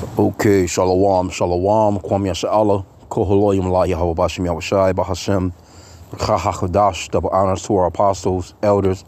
Okay, shalom, shalom, kwam yasha'Allah, koholoyim la Yahweh Bashim Yahushai, Bahashem, Chachadash, double honors to our apostles, elders,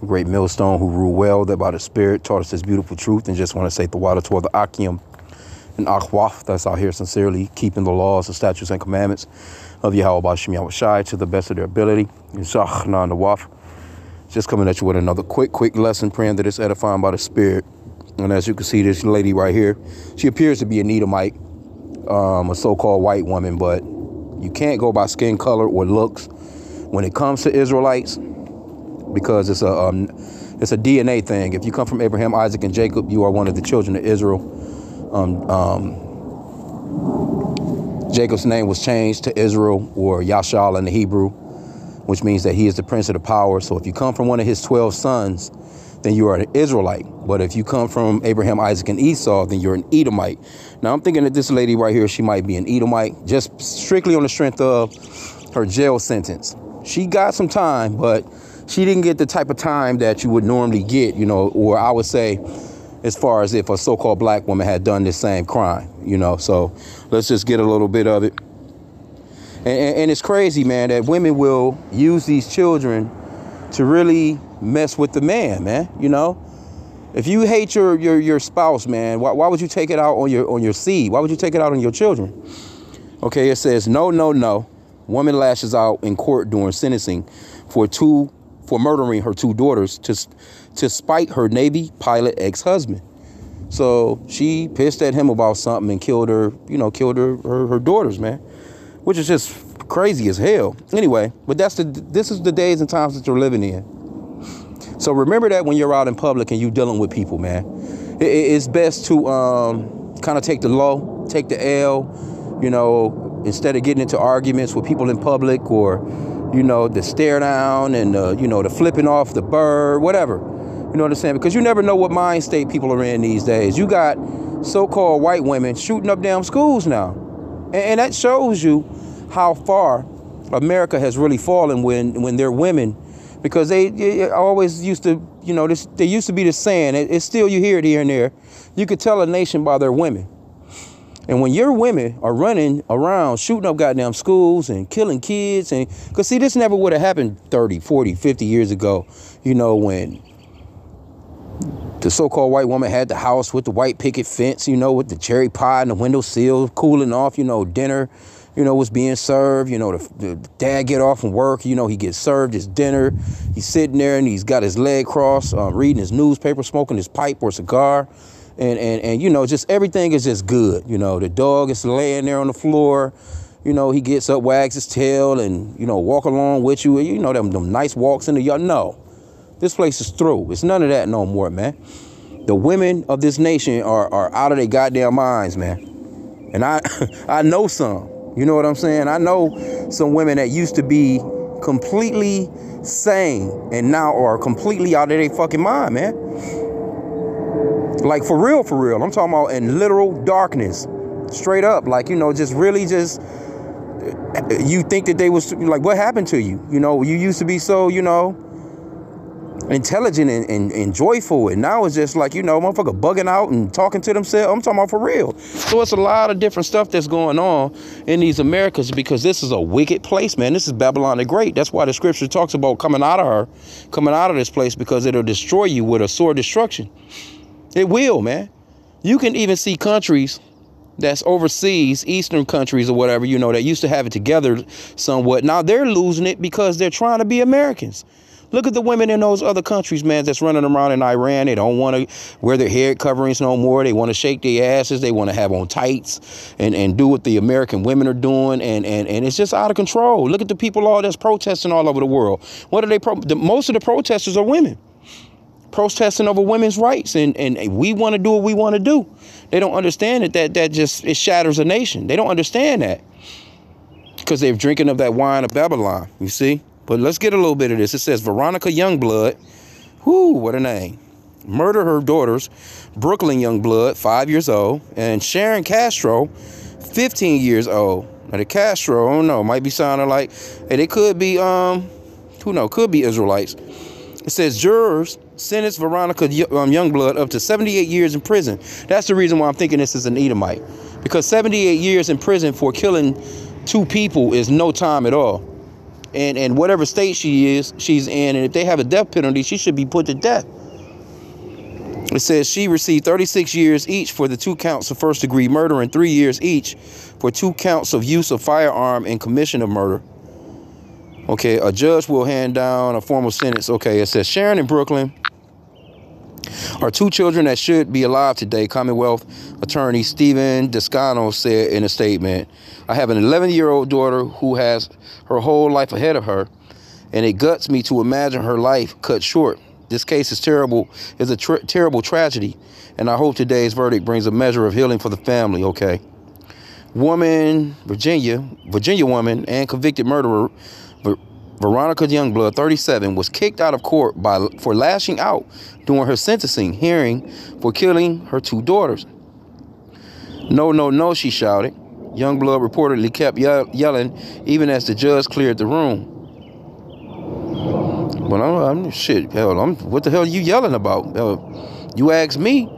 great millstone who rule well, that by the Spirit taught us this beautiful truth, and just want to say the water toward the Akim and Akhwaf, that's out here sincerely, keeping the laws, the statutes, and commandments of Yahweh Bashim Yahushai to the best of their ability. Yishach na Nawaf. Just coming at you with another quick, quick lesson, praying that it's edifying by the Spirit. And as you can see, this lady right here, she appears to be an Edomite, um, a so-called white woman, but you can't go by skin color or looks when it comes to Israelites because it's a um, it's a DNA thing. If you come from Abraham, Isaac, and Jacob, you are one of the children of Israel. Um, um, Jacob's name was changed to Israel or Yashal in the Hebrew, which means that he is the prince of the power. So if you come from one of his 12 sons, then you are an Israelite. But if you come from Abraham, Isaac, and Esau, then you're an Edomite. Now I'm thinking that this lady right here, she might be an Edomite, just strictly on the strength of her jail sentence. She got some time, but she didn't get the type of time that you would normally get, you know, or I would say, as far as if a so-called black woman had done this same crime, you know. So let's just get a little bit of it. And, and, and it's crazy, man, that women will use these children to really mess with the man, man. You know, if you hate your your your spouse, man, why, why would you take it out on your on your seed? Why would you take it out on your children? Okay, it says no, no, no. Woman lashes out in court during sentencing for two for murdering her two daughters to to spite her Navy pilot ex-husband. So she pissed at him about something and killed her, you know, killed her her, her daughters, man, which is just crazy as hell. Anyway, but that's the this is the days and times that you're living in. So remember that when you're out in public and you're dealing with people, man, it, it's best to um, kind of take the low, take the L, you know, instead of getting into arguments with people in public or, you know, the stare down and, uh, you know, the flipping off the bird, whatever. You know what I'm saying? Because you never know what mind state people are in these days. You got so-called white women shooting up damn schools now. And, and that shows you how far America has really fallen when, when they're women because they, they always used to, you know, this, there used to be the saying, it, it's still, you hear it here and there, you could tell a nation by their women. And when your women are running around shooting up goddamn schools and killing kids, and because see, this never would have happened 30, 40, 50 years ago, you know, when the so-called white woman had the house with the white picket fence, you know, with the cherry pie and the window sill cooling off, you know, dinner, you know, was being served. You know, the, the, dad get off from work, you know, he gets served his dinner. He's sitting there and he's got his leg crossed, uh, reading his newspaper, smoking his pipe or cigar. And, and, and, you know, just everything is just good. You know, the dog is laying there on the floor. You know, he gets up, wags his tail and, you know, walk along with you. You know, them, them nice walks in the yard. No, this place is through. It's none of that no more, man. The women of this nation are, are out of their goddamn minds, man. And I, I know some. You know what I'm saying? I know some women that used to be completely sane and now are completely out of their fucking mind, man. Like for real, for real. I'm talking about in literal darkness. Straight up. Like, you know, just really just you think that they was like, what happened to you? You know, you used to be so, you know, intelligent and, and, and, joyful. And now it's just like, you know, motherfucker bugging out and talking to themselves. I'm talking about for real. So it's a lot of different stuff that's going on in these Americas because this is a wicked place, man. This is Babylon the Great. That's why the scripture talks about coming out of her, coming out of this place because it'll destroy you with a sword destruction. It will, man. You can even see countries that's overseas, Eastern countries or whatever, you know, that used to have it together somewhat. Now they're losing it because they're trying to be Americans. Look at the women in those other countries, man, that's running around in Iran. They don't want to wear their hair coverings no more. They want to shake their asses. They want to have on tights and, and do what the American women are doing. And, and, and it's just out of control. Look at the people all that's protesting all over the world. What are they? Pro- the, most of the protesters are women protesting over women's rights and, and we want to do what we want to do. They don't understand it that that just it shatters a nation. They don't understand that. Because they're drinking of that wine of Babylon, you see? But let's get a little bit of this. It says Veronica Youngblood, whoo, what a name, Murder her daughters, Brooklyn Youngblood, five years old, and Sharon Castro, 15 years old. Now the Castro, I don't know, might be sounding like, hey, they could be, um, who know, could be Israelites. It says jurors sentenced Veronica um, Youngblood up to 78 years in prison. That's the reason why I'm thinking this is an Edomite. Because 78 years in prison for killing two people is no time at all. And and whatever state she is, she's in, and if they have a death penalty, she should be put to death. It says she received 36 years each for the two counts of first degree murder and three years each for two counts of use of firearm and commission of murder. Okay, a judge will hand down a formal sentence. Okay, it says Sharon in Brooklyn are two children that should be alive today, Commonwealth attorney Stephen Descano said in a statement. I have an 11 year old daughter who has her whole life ahead of her, and it guts me to imagine her life cut short. This case is terrible, is a tra terrible tragedy, and I hope today's verdict brings a measure of healing for the family. Okay. Woman, Virginia, Virginia woman, and convicted murderer Veronica Youngblood, 37, was kicked out of court by for lashing out during her sentencing hearing for killing her two daughters. No, no, no, she shouted. Youngblood reportedly kept ye yelling even as the judge cleared the room. But I'm, I'm shit, hell, I'm, what the hell are you yelling about? Uh, you ask me,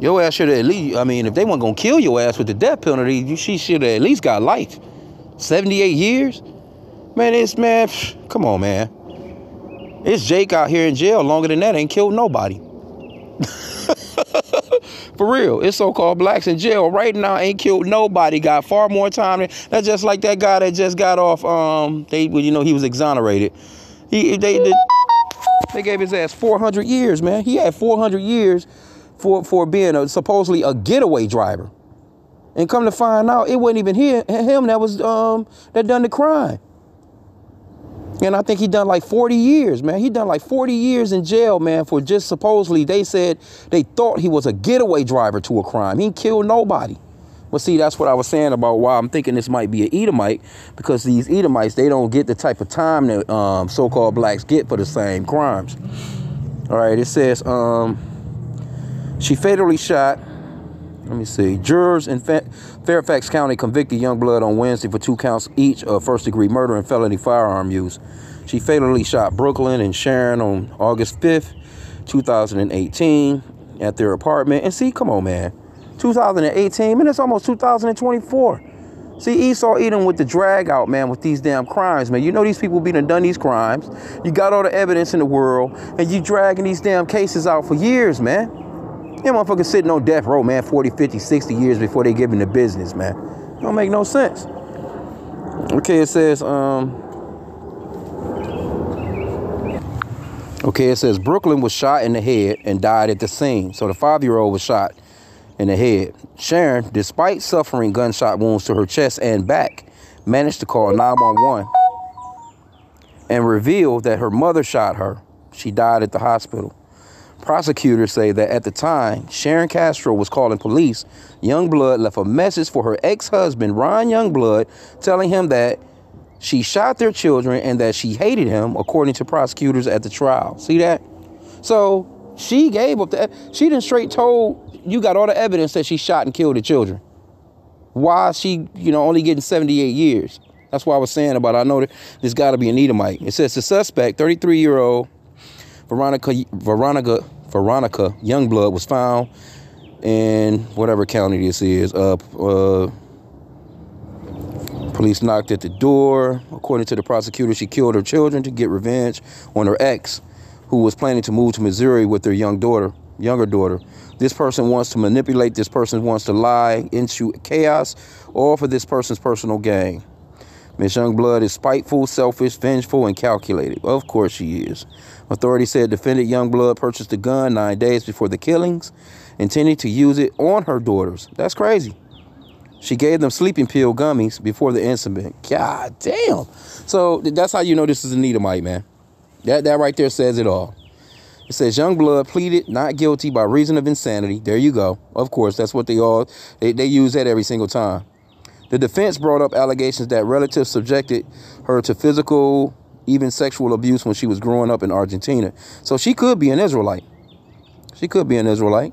your ass should have at least, I mean, if they weren't gonna kill your ass with the death penalty, you, she should have at least got life. 78 years? Man, it's man, psh, come on, man. It's Jake out here in jail longer than that, ain't killed nobody. For real, it's so-called blacks in jail right now ain't killed nobody. Got far more time. Than, that's just like that guy that just got off. Um, they, you know, he was exonerated. He, they, they, they gave his ass 400 years, man. He had 400 years for for being a, supposedly a getaway driver, and come to find out, it wasn't even him that was um that done the crime. And I think he done like 40 years, man. He done like 40 years in jail, man, for just supposedly they said they thought he was a getaway driver to a crime. He killed nobody. But see, that's what I was saying about why I'm thinking this might be an Edomite, because these Edomites, they don't get the type of time that um, so-called blacks get for the same crimes. All right, it says um, she fatally shot let me see. Jurors in Fa Fairfax County convicted Youngblood on Wednesday for two counts each of first degree murder and felony firearm use. She fatally shot Brooklyn and Sharon on August 5th, 2018, at their apartment. And see, come on, man. 2018, man, it's almost 2024. See, Esau Edom with the drag out, man, with these damn crimes, man. You know these people being done these crimes. You got all the evidence in the world, and you dragging these damn cases out for years, man. Them motherfuckers sitting on death row, man, 40, 50, 60 years before they give him the business, man. don't make no sense. Okay, it says, um, okay, it says Brooklyn was shot in the head and died at the scene. So the five-year-old was shot in the head. Sharon, despite suffering gunshot wounds to her chest and back, managed to call 911 and revealed that her mother shot her. She died at the hospital. Prosecutors say that at the time Sharon Castro was calling police, Youngblood left a message for her ex-husband, Ron Youngblood, telling him that she shot their children and that she hated him, according to prosecutors at the trial. See that? So she gave up the, she didn't straight told, you got all the evidence that she shot and killed the children. Why she, you know, only getting 78 years? That's why I was saying about, I know that this got to be an Edomite. It says the suspect, 33-year-old Veronica, Veronica Veronica Youngblood was found in whatever county this is. Uh, uh, police knocked at the door. According to the prosecutor, she killed her children to get revenge on her ex, who was planning to move to Missouri with their young daughter, younger daughter. This person wants to manipulate. This person wants to lie into chaos, all for this person's personal gain. Miss Youngblood is spiteful, selfish, vengeful, and calculated. Of course she is. Authorities said defendant Youngblood purchased the gun nine days before the killings, intending to use it on her daughters. That's crazy. She gave them sleeping pill gummies before the incident. God damn. So that's how you know this is a Edomite, man. That, that right there says it all. It says Youngblood pleaded not guilty by reason of insanity. There you go. Of course, that's what they all, they, they use that every single time. The defense brought up allegations that relatives subjected her to physical, even sexual abuse when she was growing up in Argentina. So she could be an Israelite. She could be an Israelite.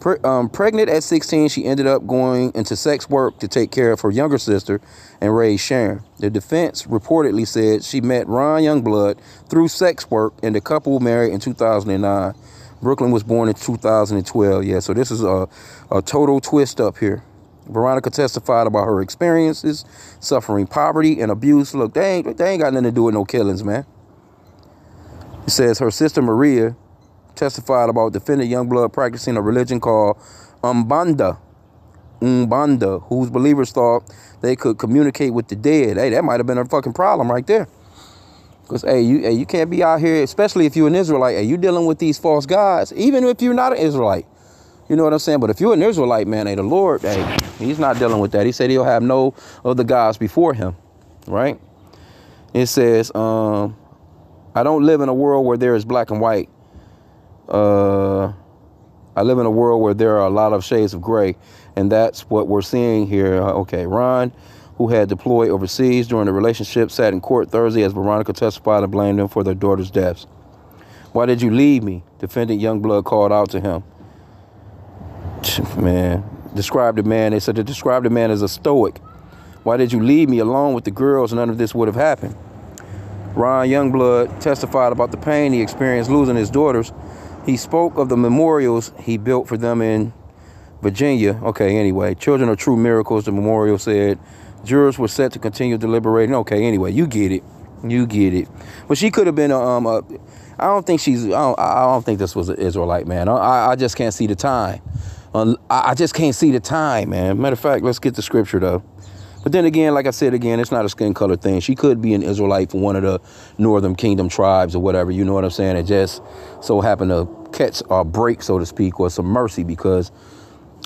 Pre- um, pregnant at 16, she ended up going into sex work to take care of her younger sister and raise Sharon. The defense reportedly said she met Ron Youngblood through sex work and the couple married in 2009. Brooklyn was born in 2012. Yeah, so this is a, a total twist up here. Veronica testified about her experiences, suffering poverty and abuse. Look, they ain't, they ain't got nothing to do with no killings, man. It says her sister Maria testified about defendant Youngblood practicing a religion called Umbanda. Umbanda, whose believers thought they could communicate with the dead. Hey, that might have been a fucking problem right there. Because, hey, you, hey, you can't be out here, especially if you're an Israelite, hey, you dealing with these false gods, even if you're not an Israelite. You know what I'm saying? But if you're an Israelite, man, hey, the Lord, hey, he's not dealing with that. He said he'll have no other gods before him, right? It says, um, I don't live in a world where there is black and white. Uh, I live in a world where there are a lot of shades of gray, and that's what we're seeing here. Uh, okay, Ron, who had deployed overseas during the relationship, sat in court Thursday as Veronica testified and blamed him for their daughter's deaths. Why did you leave me? Defendant Youngblood called out to him. Man, described the man. They said to describe the man as a stoic. Why did you leave me alone with the girls? None of this would have happened. Ron Youngblood testified about the pain he experienced losing his daughters he spoke of the memorials he built for them in Virginia. Okay, anyway, children are true miracles, the memorial said. Jurors were set to continue deliberating. Okay, anyway, you get it. You get it. But she could have been, um, a, I don't think she's, I don't, I don't think this was an Israelite, man. I, I just can't see the time. I just can't see the time, man. Matter of fact, let's get the scripture, though. But then again, like I said again, it's not a skin color thing. She could be an Israelite from one of the Northern Kingdom tribes or whatever. You know what I'm saying? It just so happened to catch a break, so to speak, or some mercy because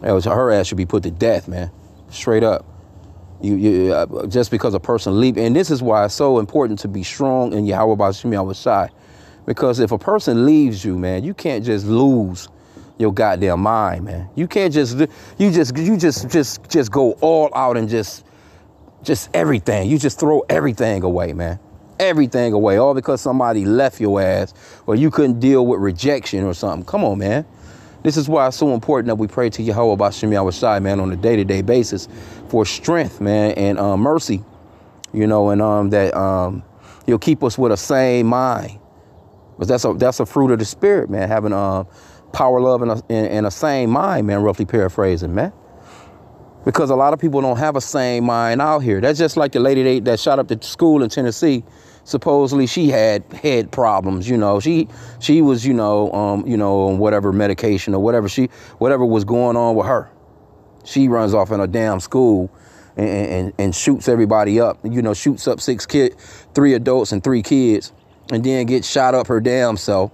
it was her ass should be put to death, man. Straight up. You, you uh, just because a person leave, and this is why it's so important to be strong in Yahweh Bashim side. Because if a person leaves you, man, you can't just lose your goddamn mind, man. You can't just you just you just just just go all out and just just everything. You just throw everything away, man. Everything away, all because somebody left your ass or you couldn't deal with rejection or something. Come on, man. This is why it's so important that we pray to Yahweh Shemi side, man, on a day-to-day basis for strength, man, and uh, mercy. You know, and um, that um, you'll keep us with a same mind. But that's a that's a fruit of the spirit, man. Having um, power, love, and a, and a same mind, man. Roughly paraphrasing, man because a lot of people don't have a sane mind out here. That's just like the lady that shot up the school in Tennessee. Supposedly she had head problems, you know. She she was, you know, um, you know, on whatever medication or whatever she whatever was going on with her. She runs off in a damn school and, and, and shoots everybody up. You know, shoots up six kid, three adults and three kids, and then gets shot up her damn self.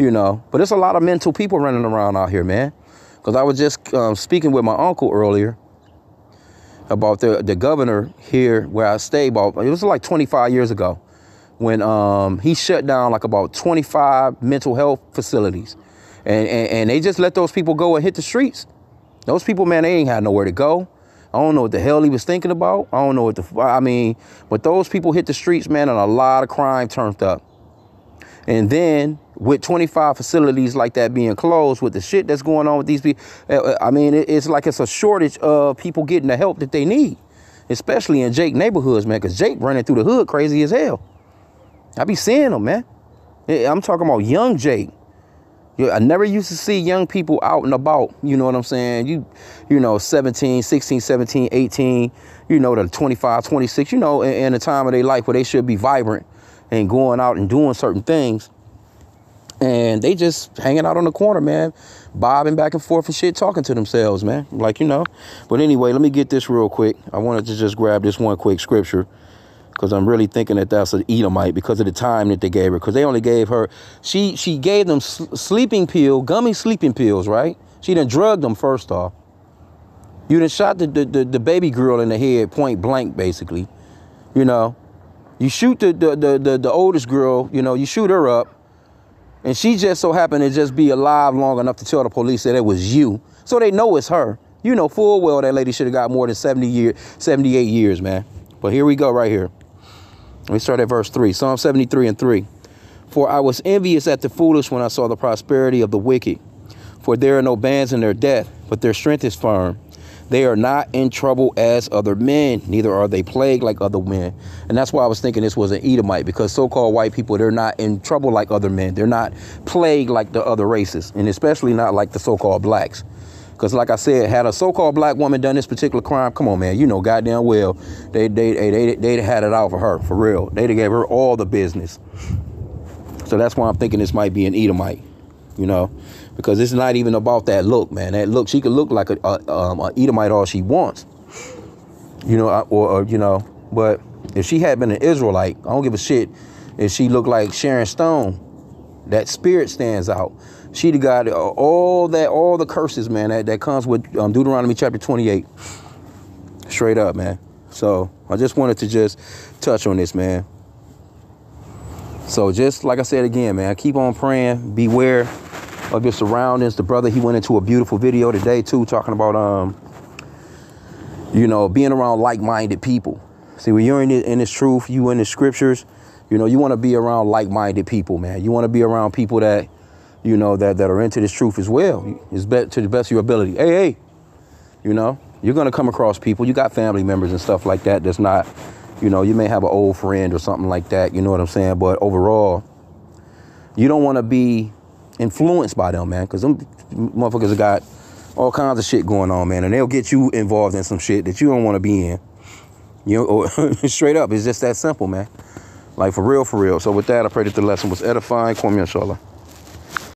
You know, but there's a lot of mental people running around out here, man. Because I was just um, speaking with my uncle earlier, about the, the governor here where I stay about, it was like 25 years ago when um, he shut down like about 25 mental health facilities. And, and, and they just let those people go and hit the streets. Those people, man, they ain't had nowhere to go. I don't know what the hell he was thinking about. I don't know what the, I mean, but those people hit the streets, man, and a lot of crime turned up. And then with 25 facilities like that being closed, with the shit that's going on with these people, uh, uh, I mean, it's like it's a shortage of people getting the help that they need, especially in Jake neighborhoods, man, because Jake running through the hood crazy as hell. I be seeing them, man. I'm talking about young Jake. I never used to see young people out and about, you know what I'm saying? You you know, 17, 16, 17, 18, you know, the 25, 26, you know, in, in a time of their life where they should be vibrant and going out and doing certain things. And they just hanging out on the corner, man, bobbing back and forth and shit, talking to themselves, man. Like, you know. But anyway, let me get this real quick. I wanted to just grab this one quick scripture because I'm really thinking that that's an Edomite because of the time that they gave her. Because they only gave her, she she gave them sleeping pill, gummy sleeping pills, right? She done drugged them first off. You done shot the, the, the, the baby girl in the head point blank, basically. You know, you shoot the, the, the, the, the oldest girl, you know, you shoot her up, and she just so happened to just be alive long enough to tell the police that it was you. So they know it's her. You know full well that lady should have got more than 70 years, 78 years, man. But here we go right here. Let me start at verse 3. Psalm 73 and 3. For I was envious at the foolish when I saw the prosperity of the wicked. For there are no bands in their death, but their strength is firm. They are not in trouble as other men, neither are they plagued like other men. And that's why I was thinking this was an Edomite, because so-called white people, they're not in trouble like other men. They're not plagued like the other races, and especially not like the so-called blacks. Because like I said, had a so-called black woman done this particular crime, come on, man, you know goddamn well, they they they they they had it out for her, for real. They'd gave her all the business. So that's why I'm thinking this might be an Edomite, you know because it's not even about that look, man. That look, she could look like a, a, um, a Edomite all she wants, you know, or, or, you know. But if she had been an Israelite, I don't give a shit if she looked like Sharon Stone. That spirit stands out. She'd have got all that, all the curses, man, that, that comes with um, Deuteronomy chapter 28. Straight up, man. So I just wanted to just touch on this, man. So just like I said again, man, keep on praying. Beware of your surroundings. The brother, he went into a beautiful video today too, talking about, um, you know, being around like-minded people. See, when you're in, in this truth, you in the scriptures, you know, you want to be around like-minded people, man. You want to be around people that, you know, that, that are into this truth as well. It's bet to the best of your ability. Hey, hey, you know, you're going to come across people. You got family members and stuff like that that's not, you know, you may have an old friend or something like that. You know what I'm saying? But overall, you don't want to be influenced by them, man, because them motherfuckers got all kinds of shit going on, man, and they'll get you involved in some shit that you don't want to be in. You know, straight up, it's just that simple, man. Like for real, for real. So with that, I pray that the lesson was edifying. Call me inshallah.